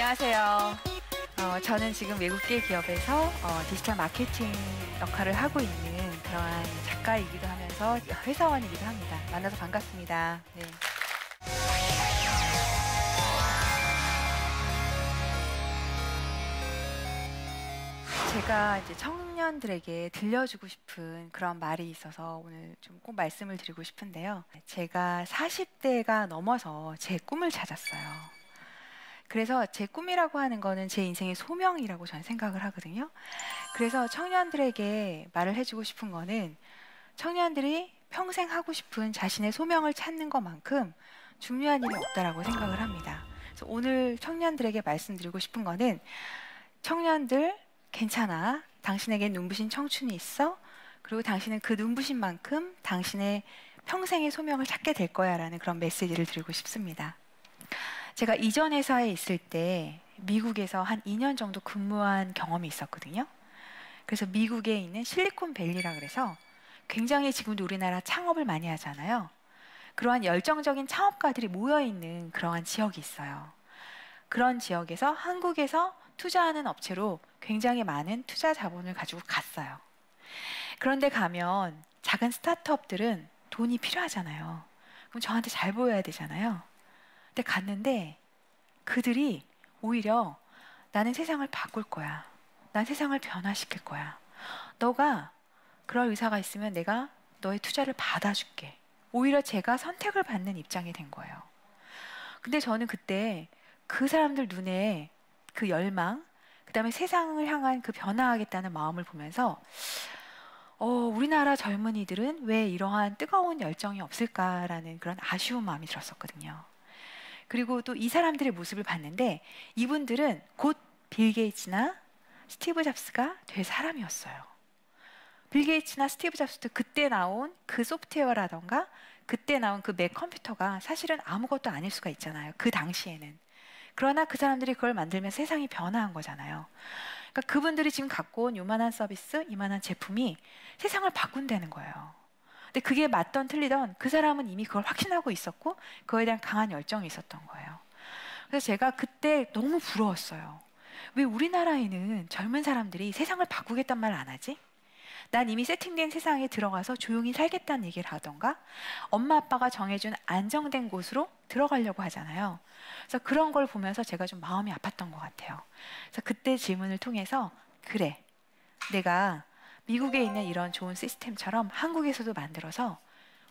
안녕하세요. 어, 저는 지금 외국계 기업에서 어, 디지털 마케팅 역할을 하고 있는 그러한 작가이기도 하면서 회사원이기도 합니다. 만나서 반갑습니다. 네. 제가 이제 청년들에게 들려주고 싶은 그런 말이 있어서 오늘 좀 꼭 말씀을 드리고 싶은데요. 제가 40대가 넘어서 제 꿈을 찾았어요. 그래서 제 꿈이라고 하는 거는 제 인생의 소명이라고 저는 생각을 하거든요. 그래서 청년들에게 말을 해주고 싶은 거는 청년들이 평생 하고 싶은 자신의 소명을 찾는 것만큼 중요한 일이 없다라고 생각을 합니다. 그래서 오늘 청년들에게 말씀드리고 싶은 거는 청년들 괜찮아. 당신에게 눈부신 청춘이 있어. 그리고 당신은 그 눈부신 만큼 당신의 평생의 소명을 찾게 될 거야 라는 그런 메시지를 드리고 싶습니다. 제가 이전 회사에 있을 때 미국에서 한 2년 정도 근무한 경험이 있었거든요. 그래서 미국에 있는 실리콘밸리라 그래서 굉장히 지금도 우리나라 창업을 많이 하잖아요. 그러한 열정적인 창업가들이 모여 있는 그러한 지역이 있어요. 그런 지역에서 한국에서 투자하는 업체로 굉장히 많은 투자 자본을 가지고 갔어요. 그런데 가면 작은 스타트업들은 돈이 필요하잖아요. 그럼 저한테 잘 보여야 되잖아요. 근데 갔는데 그들이 오히려 나는 세상을 바꿀 거야. 난 세상을 변화시킬 거야. 너가 그럴 의사가 있으면 내가 너의 투자를 받아줄게. 오히려 제가 선택을 받는 입장이 된 거예요. 근데 저는 그때 그 사람들 눈에 그 열망, 그 다음에 세상을 향한 그 변화하겠다는 마음을 보면서 어, 우리나라 젊은이들은 왜 이러한 뜨거운 열정이 없을까라는 그런 아쉬운 마음이 들었었거든요. 그리고 또 이 사람들의 모습을 봤는데 이분들은 곧 빌 게이츠나 스티브 잡스가 될 사람이었어요. 빌 게이츠나 스티브 잡스도 그때 나온 그 소프트웨어라던가 그때 나온 그 맥 컴퓨터가 사실은 아무것도 아닐 수가 있잖아요. 그 당시에는. 그러나 그 사람들이 그걸 만들면 세상이 변화한 거잖아요. 그러니까 그분들이 지금 갖고 온 요만한 서비스, 이만한 제품이 세상을 바꾼다는 거예요. 근데 그게 맞던 틀리던 그 사람은 이미 그걸 확신하고 있었고 그거에 대한 강한 열정이 있었던 거예요. 그래서 제가 그때 너무 부러웠어요. 왜 우리나라에는 젊은 사람들이 세상을 바꾸겠단 말을 안 하지? 난 이미 세팅된 세상에 들어가서 조용히 살겠다는 얘기를 하던가 엄마 아빠가 정해준 안정된 곳으로 들어가려고 하잖아요. 그래서 그런 걸 보면서 제가 좀 마음이 아팠던 것 같아요. 그래서 그때 질문을 통해서 그래 내가 미국에 있는 이런 좋은 시스템처럼 한국에서도 만들어서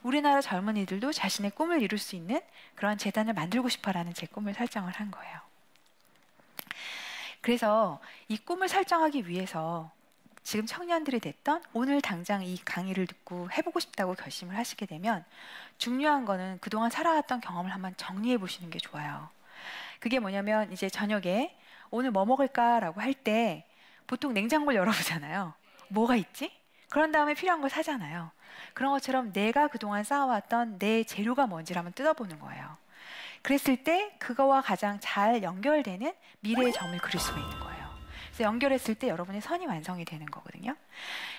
우리나라 젊은이들도 자신의 꿈을 이룰 수 있는 그런 재단을 만들고 싶어라는 제 꿈을 설정을 한 거예요. 그래서 이 꿈을 설정하기 위해서 지금 청년들이 됐던 오늘 당장 이 강의를 듣고 해보고 싶다고 결심을 하시게 되면 중요한 거는 그동안 살아왔던 경험을 한번 정리해 보시는 게 좋아요. 그게 뭐냐면 이제 저녁에 오늘 뭐 먹을까라고 할 때 보통 냉장고를 열어보잖아요. 뭐가 있지? 그런 다음에 필요한 걸 사잖아요. 그런 것처럼 내가 그동안 쌓아왔던 내 재료가 뭔지를 한번 뜯어보는 거예요. 그랬을 때 그거와 가장 잘 연결되는 미래의 점을 그릴 수가 있는 거예요. 그래서 연결했을 때 여러분의 선이 완성이 되는 거거든요.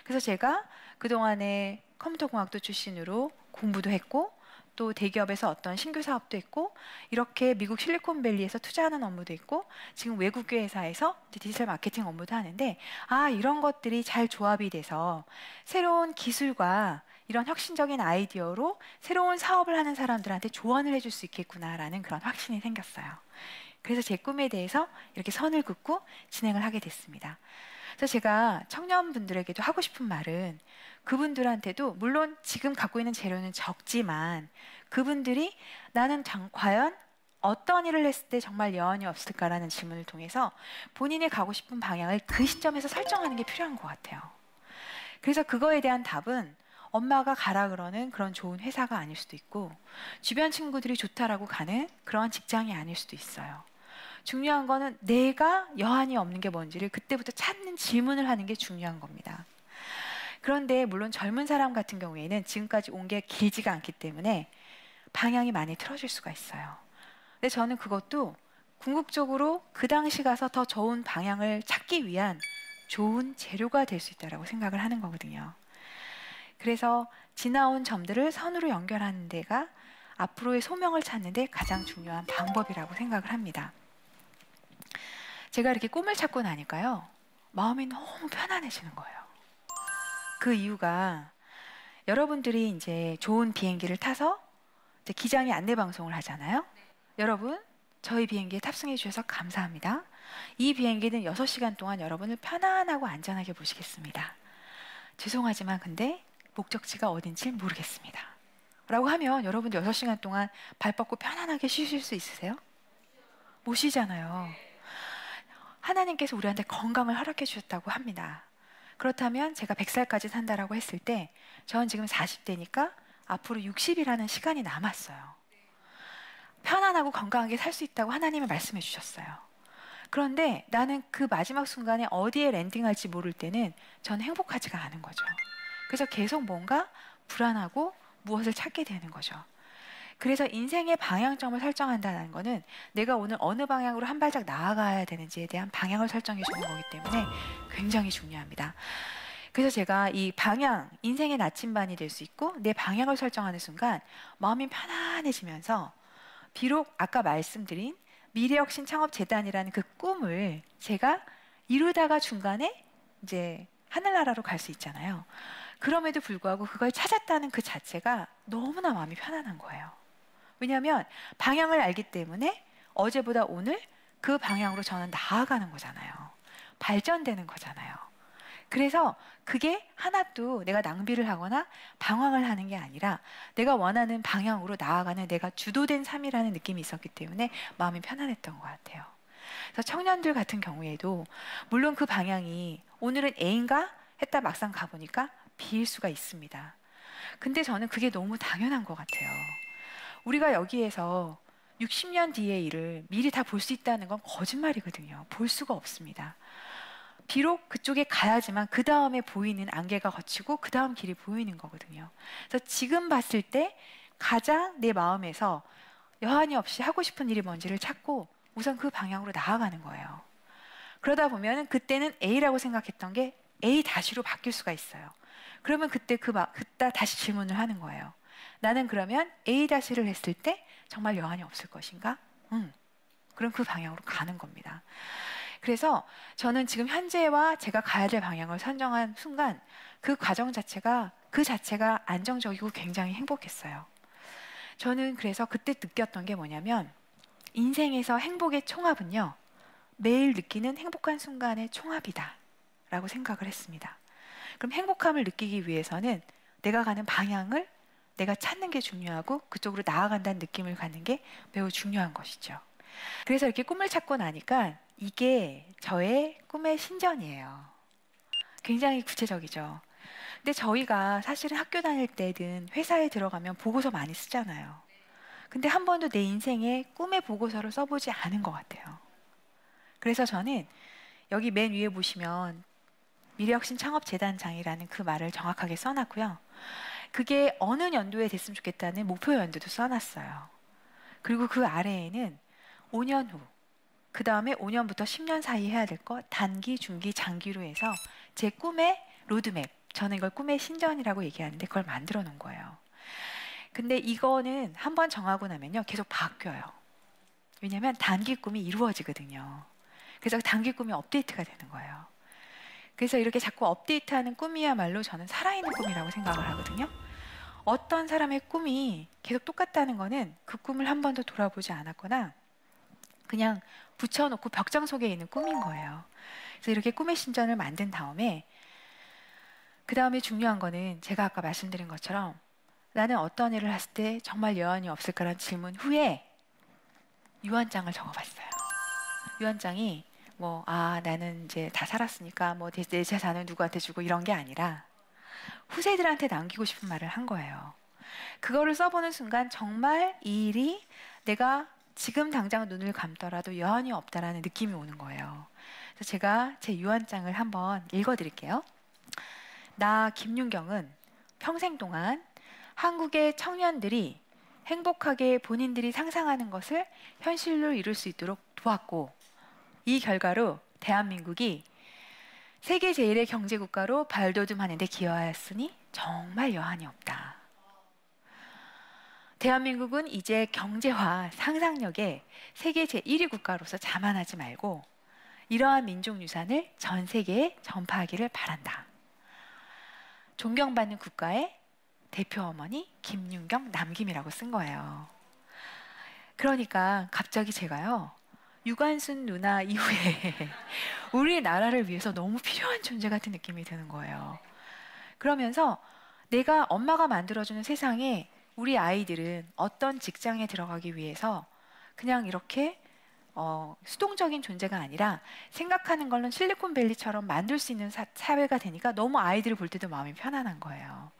그래서 제가 그동안에 컴퓨터공학도 출신으로 공부도 했고 또 대기업에서 어떤 신규 사업도 했고 이렇게 미국 실리콘밸리에서 투자하는 업무도 있고 지금 외국계 회사에서 디지털 마케팅 업무도 하는데 아 이런 것들이 잘 조합이 돼서 새로운 기술과 이런 혁신적인 아이디어로 새로운 사업을 하는 사람들한테 조언을 해줄 수 있겠구나라는 그런 확신이 생겼어요. 그래서 제 꿈에 대해서 이렇게 선을 긋고 진행을 하게 됐습니다. 그래서 제가 청년분들에게도 하고 싶은 말은 그분들한테도 물론 지금 갖고 있는 재료는 적지만 그분들이 나는 장, 과연 어떤 일을 했을 때 정말 여한이 없을까라는 질문을 통해서 본인이 가고 싶은 방향을 그 시점에서 설정하는 게 필요한 것 같아요. 그래서 그거에 대한 답은 엄마가 가라 그러는 그런 좋은 회사가 아닐 수도 있고 주변 친구들이 좋다라고 가는 그런 직장이 아닐 수도 있어요. 중요한 거는 내가 여한이 없는 게 뭔지를 그때부터 찾는 질문을 하는 게 중요한 겁니다. 그런데 물론 젊은 사람 같은 경우에는 지금까지 온 게 길지가 않기 때문에 방향이 많이 틀어질 수가 있어요. 근데 저는 그것도 궁극적으로 그 당시 가서 더 좋은 방향을 찾기 위한 좋은 재료가 될 수 있다라고 생각을 하는 거거든요. 그래서 지나온 점들을 선으로 연결하는 데가 앞으로의 소명을 찾는 데 가장 중요한 방법이라고 생각을 합니다. 제가 이렇게 꿈을 찾고 나니까요. 마음이 너무 편안해지는 거예요. 그 이유가 여러분들이 이제 좋은 비행기를 타서 기장이 안내 방송을 하잖아요. 여러분, 저희 비행기에 탑승해 주셔서 감사합니다. 이 비행기는 6시간 동안 여러분을 편안하고 안전하게 모시겠습니다. 죄송하지만 근데 목적지가 어딘지 모르겠습니다. 라고 하면 여러분들 6시간 동안 발 뻗고 편안하게 쉬실 수 있으세요? 못 쉬잖아요. 하나님께서 우리한테 건강을 허락해 주셨다고 합니다. 그렇다면 제가 100살까지 산다라고 했을 때 저는 지금 40대니까 앞으로 60이라는 시간이 남았어요. 편안하고 건강하게 살 수 있다고 하나님이 말씀해 주셨어요. 그런데 나는 그 마지막 순간에 어디에 랜딩할지 모를 때는 저는 행복하지가 않은 거죠. 그래서 계속 뭔가 불안하고 무엇을 찾게 되는 거죠. 그래서 인생의 방향점을 설정한다는 것은 내가 오늘 어느 방향으로 한 발짝 나아가야 되는지에 대한 방향을 설정해 주는 거기 때문에 굉장히 중요합니다. 그래서 제가 이 방향, 인생의 나침반이 될 수 있고 내 방향을 설정하는 순간 마음이 편안해지면서 비록 아까 말씀드린 미래혁신 창업재단이라는 그 꿈을 제가 이루다가 중간에 이제 하늘나라로 갈 수 있잖아요. 그럼에도 불구하고 그걸 찾았다는 그 자체가 너무나 마음이 편안한 거예요. 왜냐하면 방향을 알기 때문에 어제보다 오늘 그 방향으로 저는 나아가는 거잖아요. 발전되는 거잖아요. 그래서 그게 하나도 내가 낭비를 하거나 방황을 하는 게 아니라 내가 원하는 방향으로 나아가는 내가 주도된 삶이라는 느낌이 있었기 때문에 마음이 편안했던 것 같아요. 그래서 청년들 같은 경우에도 물론 그 방향이 오늘은 A인가 했다 막상 가보니까 B일 수가 있습니다. 근데 저는 그게 너무 당연한 것 같아요. 우리가 여기에서 60년 뒤의 일을 미리 다 볼 수 있다는 건 거짓말이거든요. 볼 수가 없습니다. 비록 그쪽에 가야지만 그 다음에 보이는 안개가 거치고 그 다음 길이 보이는 거거든요. 그래서 지금 봤을 때 가장 내 마음에서 여한이 없이 하고 싶은 일이 뭔지를 찾고 우선 그 방향으로 나아가는 거예요. 그러다 보면 그때는 A라고 생각했던 게 A 다시로 바뀔 수가 있어요. 그러면 그때 그 그따 다시 질문을 하는 거예요. 나는 그러면 A 다시를 했을 때 정말 여한이 없을 것인가? 음. 그럼 그 방향으로 가는 겁니다. 그래서 저는 지금 현재와 제가 가야 될 방향을 선정한 순간 그 과정 자체가 그 자체가 안정적이고 굉장히 행복했어요. 저는 그래서 그때 느꼈던 게 뭐냐면 인생에서 행복의 총합은요. 매일 느끼는 행복한 순간의 총합이다. 라고 생각을 했습니다. 그럼 행복함을 느끼기 위해서는 내가 가는 방향을 내가 찾는 게 중요하고 그쪽으로 나아간다는 느낌을 갖는 게 매우 중요한 것이죠. 그래서 이렇게 꿈을 찾고 나니까 이게 저의 꿈의 신전이에요. 굉장히 구체적이죠. 근데 저희가 사실은 학교 다닐 때든 회사에 들어가면 보고서 많이 쓰잖아요. 근데 한 번도 내 인생에 꿈의 보고서를 써보지 않은 것 같아요. 그래서 저는 여기 맨 위에 보시면 미래혁신 창업재단장이라는 그 말을 정확하게 써놨고요. 그게 어느 연도에 됐으면 좋겠다는 목표 연도도 써놨어요. 그리고 그 아래에는 5년 후, 그 다음에 5년부터 10년 사이 해야 될 거 단기, 중기, 장기로 해서 제 꿈의 로드맵, 저는 이걸 꿈의 신전이라고 얘기하는데 그걸 만들어 놓은 거예요. 근데 이거는 한번 정하고 나면요 계속 바뀌어요. 왜냐하면 단기 꿈이 이루어지거든요. 그래서 단기 꿈이 업데이트가 되는 거예요. 그래서 이렇게 자꾸 업데이트하는 꿈이야말로 저는 살아있는 꿈이라고 생각을 하거든요. 어떤 사람의 꿈이 계속 똑같다는 거는 그 꿈을 한 번도 돌아보지 않았거나 그냥 붙여놓고 벽장 속에 있는 꿈인 거예요. 그래서 이렇게 꿈의 신전을 만든 다음에 그 다음에 중요한 거는 제가 아까 말씀드린 것처럼 나는 어떤 일을 했을 때 정말 여한이 없을까라는 질문 후에 유언장을 적어봤어요. 유언장이 뭐, 아, 나는 이제 다 살았으니까 뭐 내 재산을 누구한테 주고 이런 게 아니라 후세들한테 남기고 싶은 말을 한 거예요. 그거를 써보는 순간 정말 이 일이 내가 지금 당장 눈을 감더라도 여한이 없다라는 느낌이 오는 거예요. 그래서 제가 제 유언장을 한번 읽어드릴게요. 나 김윤경은 평생 동안 한국의 청년들이 행복하게 본인들이 상상하는 것을 현실로 이룰 수 있도록 도왔고 이 결과로 대한민국이 세계 제일의 경제 국가로 발돋움하는 데 기여하였으니 정말 여한이 없다. 대한민국은 이제 경제와 상상력에 세계 제1위 국가로서 자만하지 말고 이러한 민족 유산을 전 세계에 전파하기를 바란다. 존경받는 국가의 대표 어머니 김윤경 남김이라고 쓴 거예요. 그러니까 갑자기 제가요. 유관순 누나 이후에 우리나라를 위해서 너무 필요한 존재 같은 느낌이 드는 거예요. 그러면서 내가 엄마가 만들어주는 세상에 우리 아이들은 어떤 직장에 들어가기 위해서 그냥 이렇게 어, 수동적인 존재가 아니라 생각하는 걸로 실리콘밸리처럼 만들 수 있는 사, 사회가 되니까 너무 아이들을 볼 때도 마음이 편안한 거예요.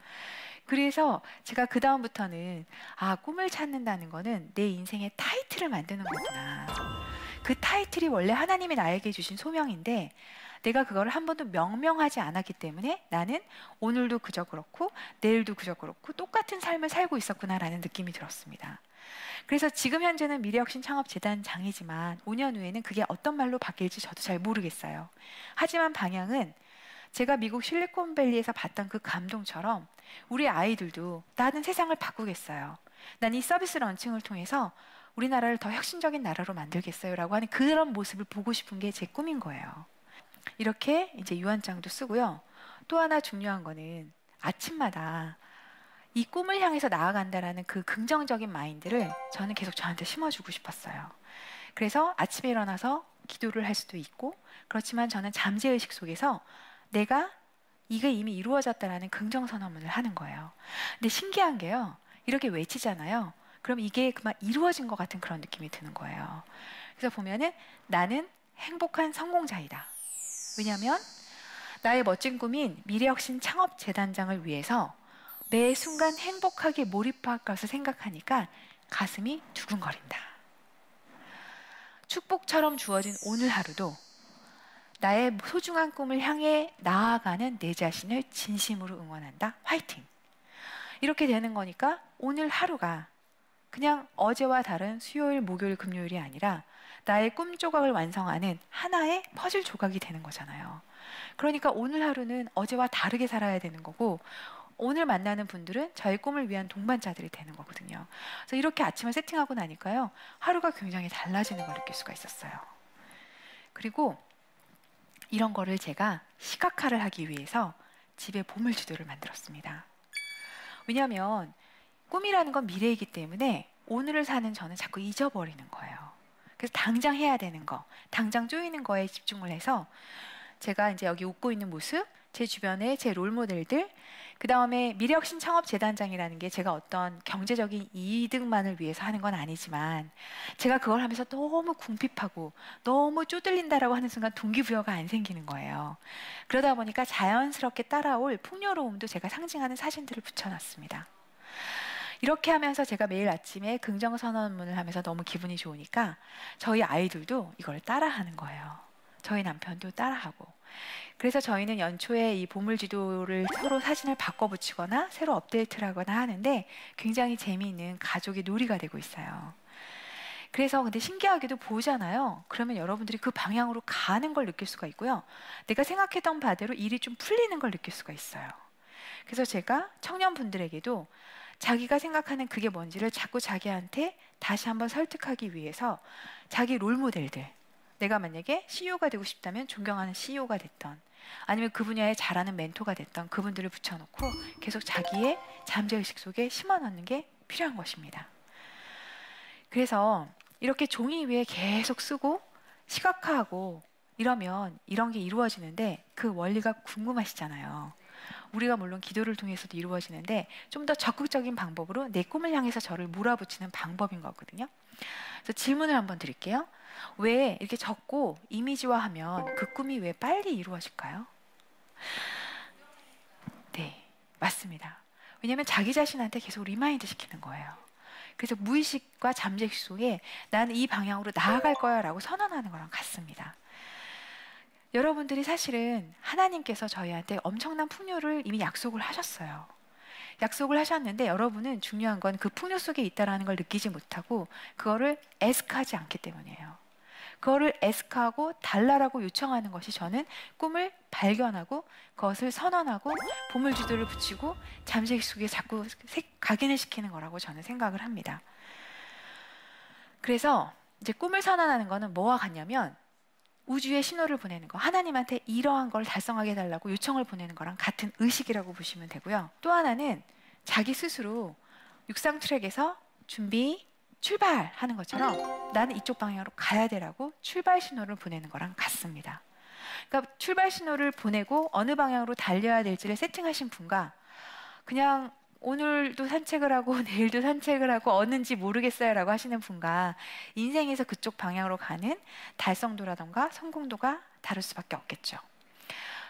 그래서 제가 그 다음부터는 아 꿈을 찾는다는 거는 내 인생의 타이틀을 만드는 거구나. 그 타이틀이 원래 하나님이 나에게 주신 소명인데 내가 그걸 한 번도 명명하지 않았기 때문에 나는 오늘도 그저 그렇고 내일도 그저 그렇고 똑같은 삶을 살고 있었구나라는 느낌이 들었습니다. 그래서 지금 현재는 미래혁신 창업재단 장이지만 5년 후에는 그게 어떤 말로 바뀔지 저도 잘 모르겠어요. 하지만 방향은 제가 미국 실리콘밸리에서 봤던 그 감동처럼 우리 아이들도 나는 세상을 바꾸겠어요. 난 이 서비스 런칭을 통해서 우리나라를 더 혁신적인 나라로 만들겠어요라고 하는 그런 모습을 보고 싶은 게 제 꿈인 거예요. 이렇게 이제 유언장도 쓰고요. 또 하나 중요한 거는 아침마다 이 꿈을 향해서 나아간다라는 그 긍정적인 마인드를 저는 계속 저한테 심어주고 싶었어요. 그래서 아침에 일어나서 기도를 할 수도 있고 그렇지만 저는 잠재의식 속에서 내가 이게 이미 이루어졌다라는 긍정 선언문을 하는 거예요. 근데 신기한 게요. 이렇게 외치잖아요. 그럼 이게 그만 이루어진 것 같은 그런 느낌이 드는 거예요. 그래서 보면은 나는 행복한 성공자이다. 왜냐하면 나의 멋진 꿈인 미래혁신 창업 재단장을 위해서 매 순간 행복하게 몰입할 것을 생각하니까 가슴이 두근거린다. 축복처럼 주어진 오늘 하루도 나의 소중한 꿈을 향해 나아가는 내 자신을 진심으로 응원한다. 화이팅! 이렇게 되는 거니까 오늘 하루가 그냥 어제와 다른 수요일, 목요일, 금요일이 아니라 나의 꿈 조각을 완성하는 하나의 퍼즐 조각이 되는 거잖아요. 그러니까 오늘 하루는 어제와 다르게 살아야 되는 거고 오늘 만나는 분들은 저의 꿈을 위한 동반자들이 되는 거거든요. 그래서 이렇게 아침을 세팅하고 나니까요. 하루가 굉장히 달라지는 걸 느낄 수가 있었어요. 그리고 이런 거를 제가 시각화를 하기 위해서 집에 보물 지도를 만들었습니다. 왜냐하면 꿈이라는 건 미래이기 때문에 오늘을 사는 저는 자꾸 잊어버리는 거예요. 그래서 당장 해야 되는 거, 당장 쪼이는 거에 집중을 해서 제가 이제 여기 웃고 있는 모습, 제 주변에 제 롤모델들, 그 다음에 미래혁신 창업재단장이라는 게 제가 어떤 경제적인 이득만을 위해서 하는 건 아니지만 제가 그걸 하면서 너무 궁핍하고 너무 쪼들린다라고 하는 순간 동기부여가 안 생기는 거예요. 그러다 보니까 자연스럽게 따라올 풍요로움도 제가 상징하는 사진들을 붙여놨습니다. 이렇게 하면서 제가 매일 아침에 긍정 선언문을 하면서 너무 기분이 좋으니까 저희 아이들도 이걸 따라하는 거예요. 저희 남편도 따라하고. 그래서 저희는 연초에 이 보물 지도를 서로 사진을 바꿔 붙이거나 새로 업데이트를 하거나 하는데 굉장히 재미있는 가족의 놀이가 되고 있어요. 그래서 근데 신기하게도 보잖아요. 그러면 여러분들이 그 방향으로 가는 걸 느낄 수가 있고요. 내가 생각했던 바대로 일이 좀 풀리는 걸 느낄 수가 있어요. 그래서 제가 청년분들에게도 자기가 생각하는 그게 뭔지를 자꾸 자기한테 다시 한번 설득하기 위해서 자기 롤 모델들 내가 만약에 CEO가 되고 싶다면 존경하는 CEO가 됐던 아니면 그 분야에 잘하는 멘토가 됐던 그분들을 붙여놓고 계속 자기의 잠재의식 속에 심어넣는 게 필요한 것입니다. 그래서 이렇게 종이 위에 계속 쓰고 시각화하고 이러면 이런 게 이루어지는데 그 원리가 궁금하시잖아요. 우리가 물론 기도를 통해서도 이루어지는데 좀 더 적극적인 방법으로 내 꿈을 향해서 저를 몰아붙이는 방법인 거거든요. 그래서 질문을 한번 드릴게요. 왜 이렇게 적고 이미지화하면 그 꿈이 왜 빨리 이루어질까요? 네, 맞습니다. 왜냐하면 자기 자신한테 계속 remind 시키는 거예요. 그래서 무의식과 잠재식 속에 나는 이 방향으로 나아갈 거야 라고 선언하는 거랑 같습니다. 여러분들이 사실은 하나님께서 저희한테 엄청난 풍요를 이미 약속을 하셨어요. 약속을 하셨는데 여러분은 중요한 건 그 풍요 속에 있다라는 걸 느끼지 못하고 그거를 에스크하지 않기 때문이에요. 그거를 에스크하고 달라라고 요청하는 것이 저는 꿈을 발견하고 그것을 선언하고 보물주도를 붙이고 잠식 속에 자꾸 각인을 시키는 거라고 저는 생각을 합니다. 그래서 이제 꿈을 선언하는 거는 뭐와 같냐면 우주에 신호를 보내는 거, 하나님한테 이러한 걸 달성하게 해달라고 요청을 보내는 거랑 같은 의식이라고 보시면 되고요. 또 하나는 자기 스스로 육상 트랙에서 준비, 출발하는 것처럼 나는 이쪽 방향으로 가야 되라고 출발 신호를 보내는 거랑 같습니다. 그러니까 출발 신호를 보내고 어느 방향으로 달려야 될지를 세팅하신 분과 그냥 오늘도 산책을 하고 내일도 산책을 하고 어는지 모르겠어요라고 하시는 분과 인생에서 그쪽 방향으로 가는 달성도라던가 성공도가 다를 수밖에 없겠죠.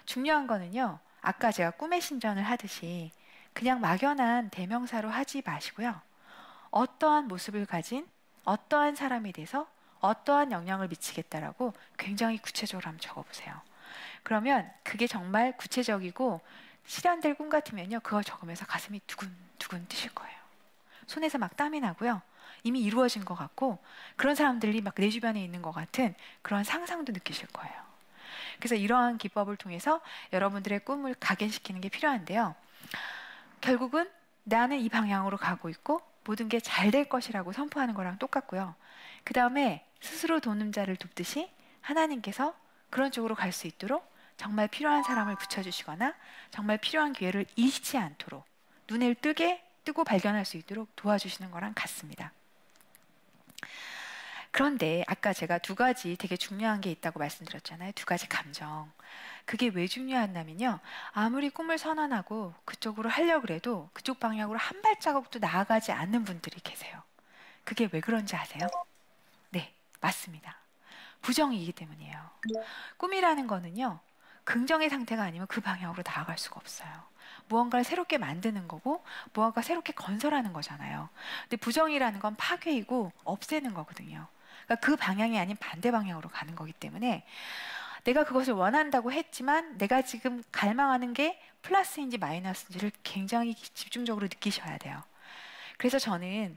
중요한 거는요. 아까 제가 꿈의 신전을 하듯이 그냥 막연한 대명사로 하지 마시고요. 어떠한 모습을 가진 어떠한 사람이 돼서 어떠한 영향을 미치겠다라고 굉장히 구체적으로 한번 적어보세요. 그러면 그게 정말 구체적이고 실현될 꿈 같으면요. 그걸 적으면서 가슴이 두근두근 뛰실 거예요. 손에서 막 땀이 나고요. 이미 이루어진 것 같고 그런 사람들이 막 내 주변에 있는 것 같은 그런 상상도 느끼실 거예요. 그래서 이러한 기법을 통해서 여러분들의 꿈을 각인시키는 게 필요한데요. 결국은 나는 이 방향으로 가고 있고 모든 게 잘 될 것이라고 선포하는 거랑 똑같고요. 그 다음에 스스로 도는 자를 돕듯이 하나님께서 그런 쪽으로 갈 수 있도록 정말 필요한 사람을 붙여주시거나 정말 필요한 기회를 잃지 않도록 눈을 뜨게 뜨고 발견할 수 있도록 도와주시는 거랑 같습니다. 그런데 아까 제가 두 가지 되게 중요한 게 있다고 말씀드렸잖아요. 두 가지 감정. 그게 왜 중요하냐면요. 아무리 꿈을 선언하고 그쪽으로 하려 그래도 그쪽 방향으로 한 발자국도 나아가지 않는 분들이 계세요. 그게 왜 그런지 아세요? 네, 맞습니다. 부정이기 때문이에요. 꿈이라는 거는요. 긍정의 상태가 아니면 그 방향으로 나아갈 수가 없어요. 무언가를 새롭게 만드는 거고 무언가 새롭게 건설하는 거잖아요. 근데 부정이라는 건 파괴이고 없애는 거거든요. 그러니까 그 방향이 아닌 반대 방향으로 가는 거기 때문에 내가 그것을 원한다고 했지만 내가 지금 갈망하는 게 플러스인지 마이너스인지를 굉장히 집중적으로 느끼셔야 돼요. 그래서 저는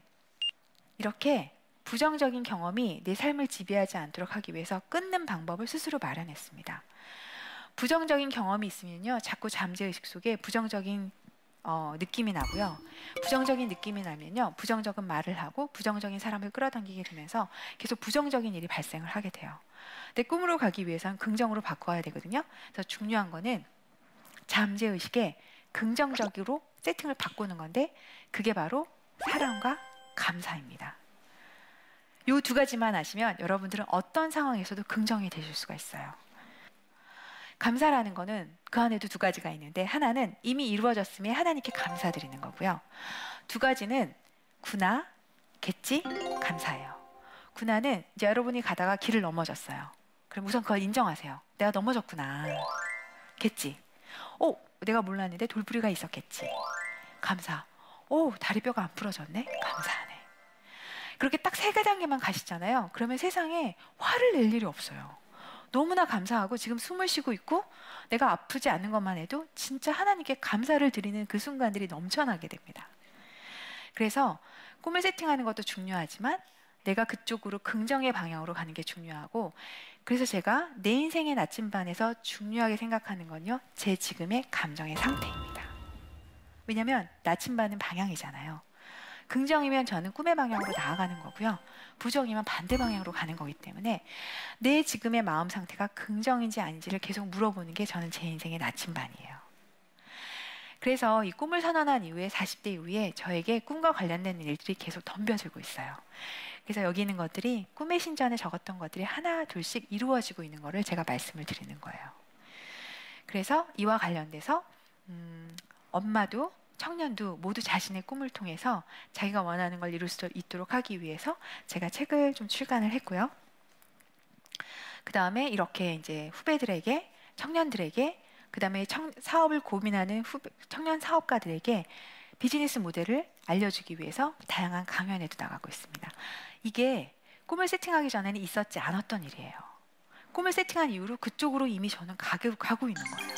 이렇게 부정적인 경험이 내 삶을 지배하지 않도록 하기 위해서 끊는 방법을 스스로 마련했습니다. 부정적인 경험이 있으면요, 자꾸 잠재의식 속에 부정적인 어, 느낌이 나고요. 부정적인 느낌이 나면요, 부정적인 말을 하고 부정적인 사람을 끌어당기게 되면서 계속 부정적인 일이 발생을 하게 돼요. 내 꿈으로 가기 위해서는 긍정으로 바꿔야 되거든요. 그래서 중요한 거는 잠재 의식에 긍정적으로 세팅을 바꾸는 건데 그게 바로 사랑과 감사입니다. 이두 가지만 아시면 여러분들은 어떤 상황에서도 긍정이 되실 수가 있어요. 감사라는 거는 그 안에도 두 가지가 있는데 하나는 이미 이루어졌음에 하나님께 감사드리는 거고요. 두 가지는 구나, 겠지, 감사예요. 구나는 이제 여러분이 가다가 길을 넘어졌어요. 그럼 우선 그걸 인정하세요. 내가 넘어졌구나. 겠지. 오, 내가 몰랐는데 돌부리가 있었겠지. 감사. 오, 다리뼈가 안 부러졌네. 감사하네. 그렇게 딱세 단계만 가시잖아요. 그러면 세상에 화를 낼 일이 없어요. 너무나 감사하고 지금 숨을 쉬고 있고 내가 아프지 않은 것만 해도 진짜 하나님께 감사를 드리는 그 순간들이 넘쳐나게 됩니다. 그래서 꿈을 세팅하는 것도 중요하지만 내가 그쪽으로 긍정의 방향으로 가는 게 중요하고 그래서 제가 내 인생의 나침반에서 중요하게 생각하는 건요 제 지금의 감정의 상태입니다. 왜냐하면 나침반은 방향이잖아요. 긍정이면 저는 꿈의 방향으로 나아가는 거고요. 부정이면 반대 방향으로 가는 거기 때문에 내 지금의 마음 상태가 긍정인지 아닌지를 계속 물어보는 게 저는 제 인생의 나침반이에요. 그래서 이 꿈을 선언한 이후에 40대 이후에 저에게 꿈과 관련된 일들이 계속 덤벼들고 있어요. 그래서 여기 있는 것들이 꿈의 신전에 적었던 것들이 하나 둘씩 이루어지고 있는 것을 제가 말씀을 드리는 거예요. 그래서 이와 관련돼서 음, 엄마도 청년도 모두 자신의 꿈을 통해서 자기가 원하는 걸 이룰 수 있도록 하기 위해서 제가 책을 좀 출간을 했고요. 그 다음에 이렇게 이제 후배들에게 청년들에게 그 다음에 사업을 고민하는 후배, 청년 사업가들에게 비즈니스 모델을 알려주기 위해서 다양한 강연에도 나가고 있습니다. 이게 꿈을 세팅하기 전에는 있었지 않았던 일이에요. 꿈을 세팅한 이후로 그쪽으로 이미 저는 가고, 있는 거예요.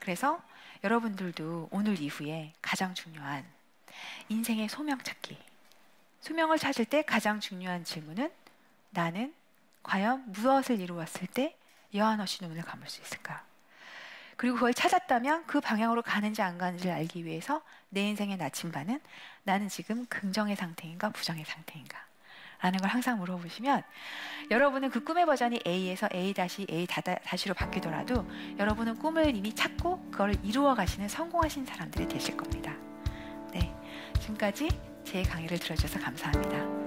그래서 여러분들도 오늘 이후에 가장 중요한 인생의 소명 찾기. 소명을 찾을 때 가장 중요한 질문은 나는 과연 무엇을 이루었을 때 여한 없이 눈을 감을 수 있을까? 그리고 그걸 찾았다면 그 방향으로 가는지 안 가는지를 알기 위해서 내 인생의 나침반은 나는 지금 긍정의 상태인가 부정의 상태인가 라는 걸 항상 물어보시면 여러분은 그 꿈의 버전이 A에서 A 다시 A 다시로 바뀌더라도 여러분은 꿈을 이미 찾고 그걸 이루어 가시는 성공하신 사람들이 되실 겁니다. 네. 지금까지 제 강의를 들어주셔서 감사합니다.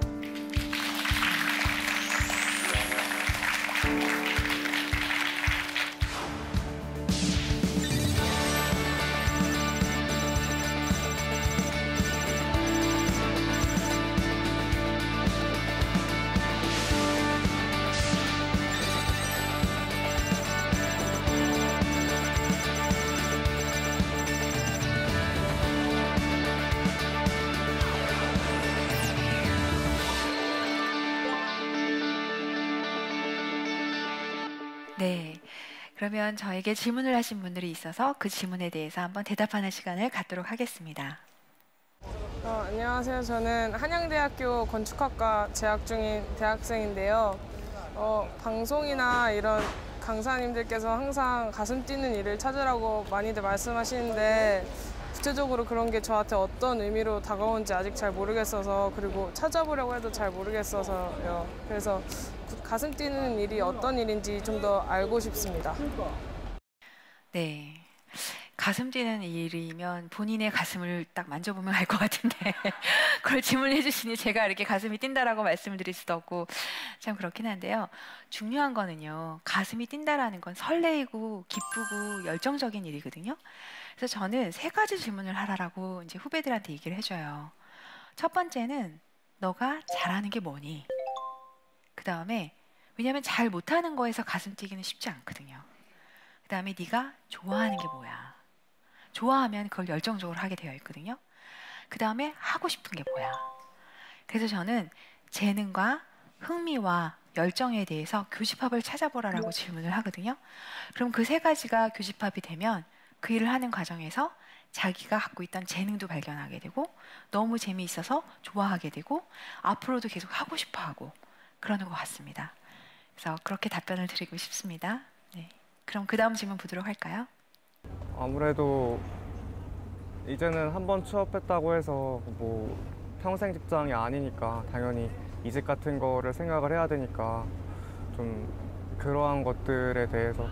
네. 그러면 저에게 질문을 하신 분들이 있어서 그 질문에 대해서 한번 대답하는 시간을 갖도록 하겠습니다. 어, 안녕하세요. 저는 한양대학교 건축학과 재학 중인 대학생인데요. 어, 방송이나 이런 강사님들께서 항상 가슴 뛰는 일을 찾으라고 많이들 말씀하시는데 구체적으로 그런 게 저한테 어떤 의미로 다가오는지 아직 잘 모르겠어서 그리고 찾아보려고 해도 잘 모르겠어서요. 그래서 가슴 뛰는 일이 어떤 일인지 좀 더 알고 싶습니다. 네. 가슴 뛰는 일이면 본인의 가슴을 딱 만져보면 알 것 같은데 그걸 질문해 주시니 제가 이렇게 가슴이 뛴다라고 말씀을 드릴 수도 없고 참 그렇긴 한데요. 중요한 거는요. 가슴이 뛴다라는 건 설레이고 기쁘고 열정적인 일이거든요. 그래서 저는 세 가지 질문을 하라라고 이제 후배들한테 얘기를 해줘요. 첫 번째는 너가 잘하는 게 뭐니? 그 다음에 왜냐하면 잘 못하는 거에서 가슴 뛰기는 쉽지 않거든요. 그 다음에 네가 좋아하는 게 뭐야? 좋아하면 그걸 열정적으로 하게 되어 있거든요. 그 다음에 하고 싶은 게 뭐야? 그래서 저는 재능과 흥미와 열정에 대해서 교집합을 찾아보라라고 질문을 하거든요. 그럼 그 세 가지가 교집합이 되면 그 일을 하는 과정에서 자기가 갖고 있던 재능도 발견하게 되고 너무 재미있어서 좋아하게 되고 앞으로도 계속 하고 싶어 하고 그러는 것 같습니다. 그래서 그렇게 답변을 드리고 싶습니다. 네. 그럼 그 다음 질문 보도록 할까요? 아무래도 이제는 한 번 취업했다고 해서 뭐 평생 직장이 아니니까 당연히 이직 같은 거를 생각을 해야 되니까 좀 그러한 것들에 대해서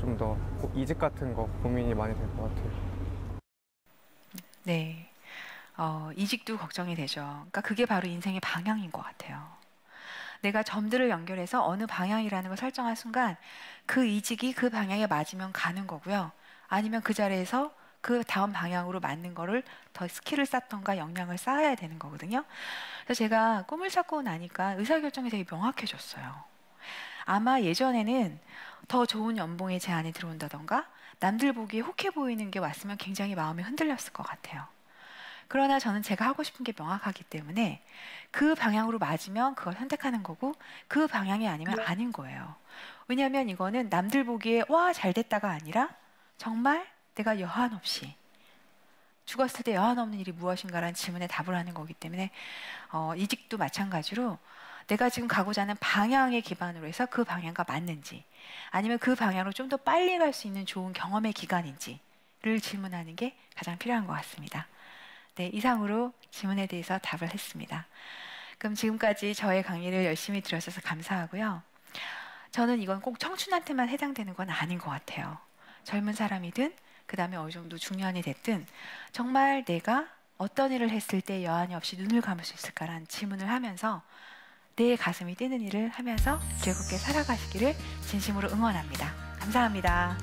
좀 더 이직 같은 거 고민이 많이 될 것 같아요. 네. 어, 이직도 걱정이 되죠. 그러니까 그게 바로 인생의 방향인 것 같아요. 내가 점들을 연결해서 어느 방향이라는 걸 설정한 순간 그 이직이 그 방향에 맞으면 가는 거고요. 아니면 그 자리에서 그 다음 방향으로 맞는 거를 더 스킬을 쌓던가 역량을 쌓아야 되는 거거든요. 그래서 제가 꿈을 찾고 나니까 의사결정이 되게 명확해졌어요. 아마 예전에는 더 좋은 연봉의 제안이 들어온다던가 남들 보기에 혹해 보이는 게 왔으면 굉장히 마음이 흔들렸을 것 같아요. 그러나 저는 제가 하고 싶은 게 명확하기 때문에 그 방향으로 맞으면 그걸 선택하는 거고 그 방향이 아니면 네. 아닌 거예요. 왜냐하면 이거는 남들 보기에 와, 잘 됐다가 아니라 정말 내가 여한 없이 죽었을 때 여한 없는 일이 무엇인가라는 질문에 답을 하는 거기 때문에 어, 이직도 마찬가지로 내가 지금 가고자 하는 방향에 기반으로 해서 그 방향과 맞는지 아니면 그 방향으로 좀 더 빨리 갈 수 있는 좋은 경험의 기간인지를 질문하는 게 가장 필요한 것 같습니다. 네, 이상으로 질문에 대해서 답을 했습니다. 그럼 지금까지 저의 강의를 열심히 들어주셔서 감사하고요. 저는 이건 꼭 청춘한테만 해당되는 건 아닌 것 같아요. 젊은 사람이든 그 다음에 어느 정도 중년이 됐든 정말 내가 어떤 일을 했을 때 여한이 없이 눈을 감을 수 있을까라는 질문을 하면서 내 가슴이 뛰는 일을 하면서 즐겁게 살아가시기를 진심으로 응원합니다. 감사합니다.